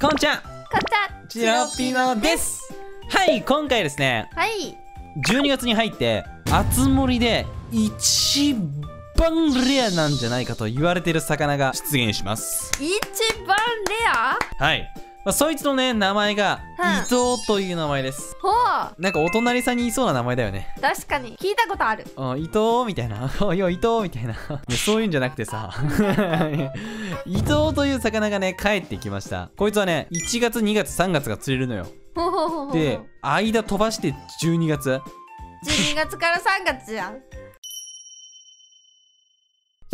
こんちゃん。かたチロピノです。はい今回ですね。はい。12月に入ってあつ森で一番レアなんじゃないかと言われている魚が出現します。一番レア？はい、まあ、そいつのね名前がうん伊藤という名前です。ほう。なんかお隣さんにいそうな名前だよね。確かに。聞いたことある。うん 伊藤みたいな「いや伊藤」みたいな。そういうんじゃなくてさ。伊藤という魚がね帰ってきました。こいつはね1月2月3月が釣れるのよ。ほうほうほうほうで間飛ばして12月12月から3月じゃん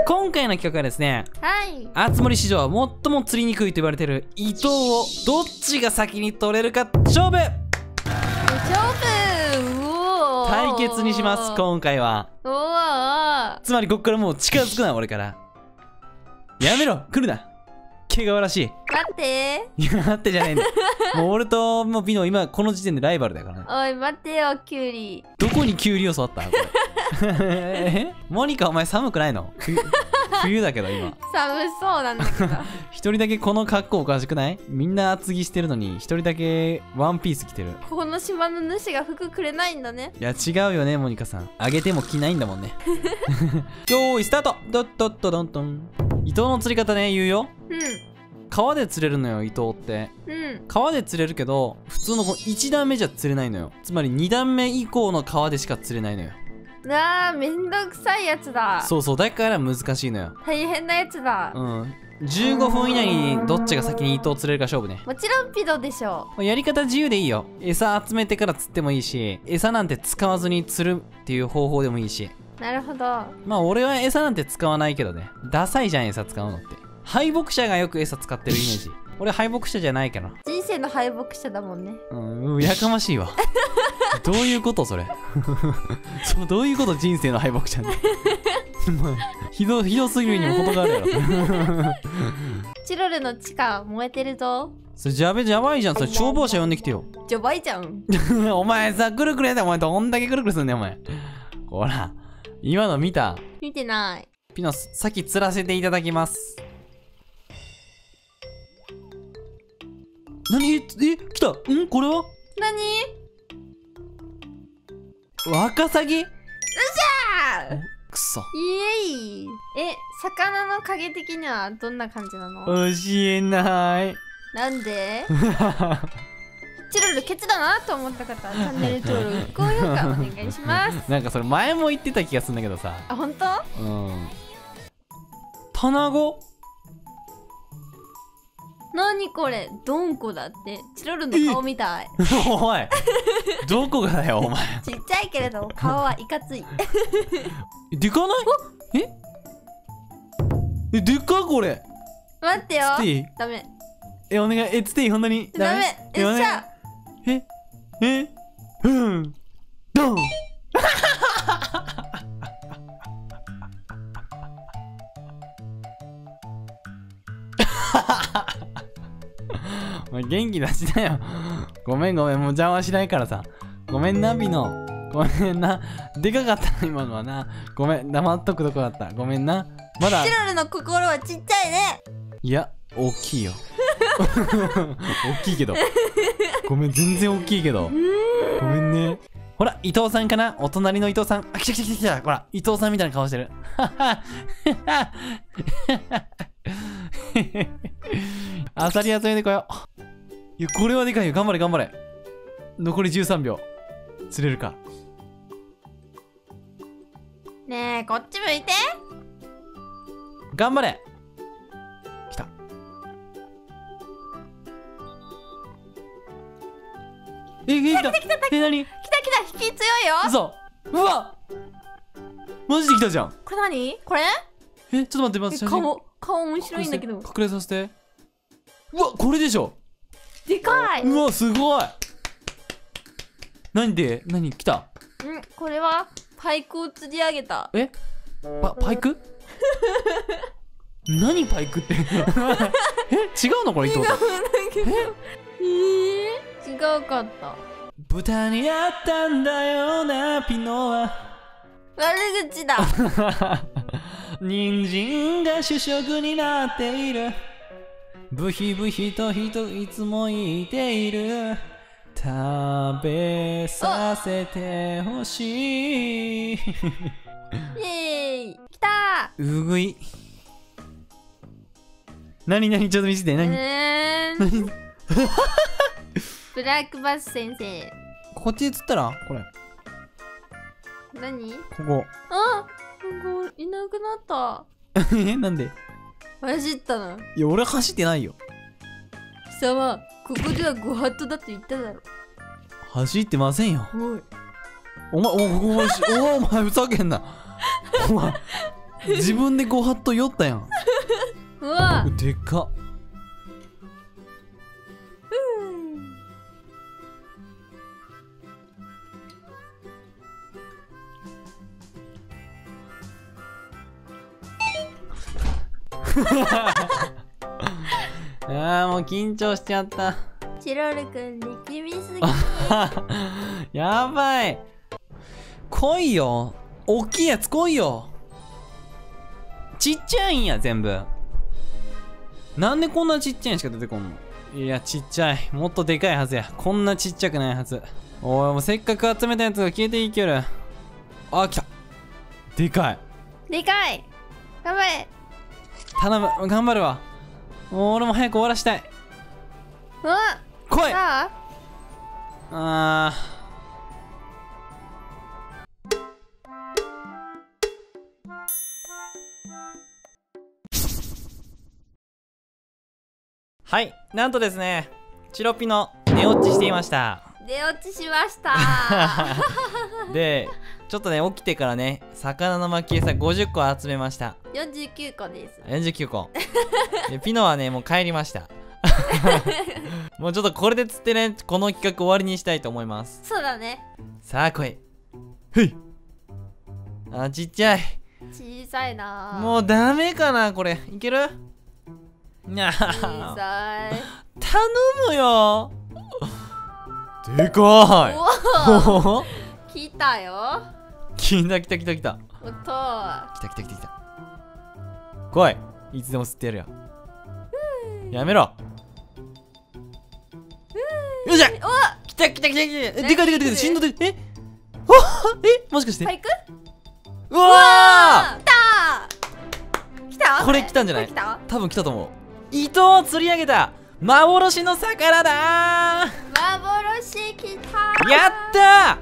今回の企画はですねはい。あつ森史上最も釣りにくいと言われている伊藤をどっちが先に取れるか勝負。勝負。うおー対決にします今回は。おー。つまりこっからもう近づくな俺から。やめろ来るな。毛皮らしい。待って。いや待ってじゃねえんだ。もう俺ともうピノ今この時点でライバルだからね。おい待ってよキュウリ。どこにキュウリを育った？これ。えモニカお前寒くないの？冬冬だけど今。寒そうなんだけど。一人だけこの格好おかしくない？みんな厚着してるのに一人だけワンピース着てる。この島の主が服くれないんだね。いや違うよねモニカさん。あげても着ないんだもんね。よーいスタート。ドッドッドドントン。伊藤の釣り方ね言うよ。う川で釣れるのよ伊藤って。んうん。川で釣れるけど普通のこの1段目じゃ釣れないのよ。つまり2段目以降の川でしか釣れないのよなあめんどくさいやつだ。そうそうだから難しいのよ。大変なやつだ。うん。15分以内にどっちが先に伊藤釣れるか勝負ね。もちろんピドでしょまあやり方自由でいいよ。餌集めてから釣ってもいいし餌なんて使わずに釣るっていう方法でもいいし。うなるほど。まあ俺は餌なんて使わないけどね。ダサいじゃん餌使うのって。敗北者がよく餌使ってるイメージ。俺敗北者じゃないから人生の敗北者だもんね。うんやかましいわ どういうことそれ？そうどういうこと人生の敗北者ってまあひどひどすぎるにも程があるやろ。チロルの地下燃えてるぞ。それじゃべじゃばいじゃん。それ消防車呼んできてよ。ジョバイじゃん。お前さくるくるやったお前どんだけくるくるすんねんお前。ほら今の見た？見てない。ピノスさっき釣らせていただきます。何？ええ来た。ん？これは？何？ワカサギ？あくそ。イエイ。え魚の影的にはどんな感じなの？教えない。なんで？チロルケツだなと思った方はチャンネル登録高評価お願いします。なんかそれ前も言ってた気がするんだけどさ。あ本当？うん。タゴ？何これ？ドンコだって。チロルの顔みたい。おい。どこがだよお前。ちっちゃいけれど 顔はいかつい。でかない？え？えでっかいこれ。待ってよ。ダメ。えお願い。えつっていい本当に？ダメ。えお願いよっしゃえ？え？うん。ドンお前元気出しなよ。ごめんごめんもう邪魔しないからさ。ごめんなビノごめんな。でかかったな今のはな。ごめん黙っとくとこだった。ごめんな。まだ。チロルの心はちっちゃいね。いや大きいよ。大きいけど。ごめん全然大きいけど。ごめんね。ほら伊藤さんかな？お隣の伊藤さん。あ来た来た来た来た。ほら伊藤さんみたいな顔してる。あさり集めてこよういやこれはでかいよ。頑張れ頑張れ。残り13秒。釣れるか。ねえこっち向いて。頑張れ。来た。え来た来た来たえ何？来た来た。引き強いよ。嘘。うわ。マジで来たじゃん。これ何？これ？えちょっと待って待ってえ顔顔面白いんだけど。隠れさせて。うわこれでしょでかい。うわすごい。何で？何？来た。うん？これは？パイクを釣り上げた。え？パパイク？何パイクって？え？違うのこれ伊藤とえ？ー、違うかった。豚にあったんだよなピノは。悪口だ。人参が主食になっているブヒブヒと人いつも言っている。食べさせてほしい。イエーイ。来た。うぐい。何何？ちょっと見せて。何、ーん。何？ブラックバス先生。こっちで釣ったら？これ。何？ここ。あなんかいなくなった。えなんで？走ったの。いや俺走ってないよ。貴様ここではご法度だと言っただろ走ってませんよ。おい。お前おおお前おお前ふざけんな。お前自分でご法度酔ったやん。うわでっ かあーもう緊張しちゃった。チロルくん力みすぎ。やばい。来いよ。大きいやつ来いよ。ちっちゃいんや全部。なんでこんなちっちゃいんしか出てこんの？いやちっちゃい。もっとでかいはずや。こんなちっちゃくないはず。おいもうせっかく集めたやつが消えていける。あ来た。でかい。でかい。頑張れ頼む。頑張るわ。もう俺も早く終わらしたい。うわ来い。さあ。あはい。なんとですねチロピの寝落ちしていました出落ちしました。でちょっとね起きてからね魚の巻き餌50個集めました。49個です。49個。でピノはねもう帰りました。もうちょっとこれで釣ってねこの企画終わりにしたいと思います。そうだね。さあ来い。ふい。あちっちゃい。小さいな。もうダメかなこれ。いける？にゃ小ーさい。頼むよでかい。来たよ。来た来た来た来た。おっと来た来た来た来た。来い。いつでも吸ってやるよ。やめろ。よっしゃ。お来た来た来た来た。でかいでかいでかいしんどい。え？あえ？もしかして。俳句うわ来た。来た？これ来たんじゃない？多分来たと思う。糸を釣り上げた幻の魚だ幻来たー。やった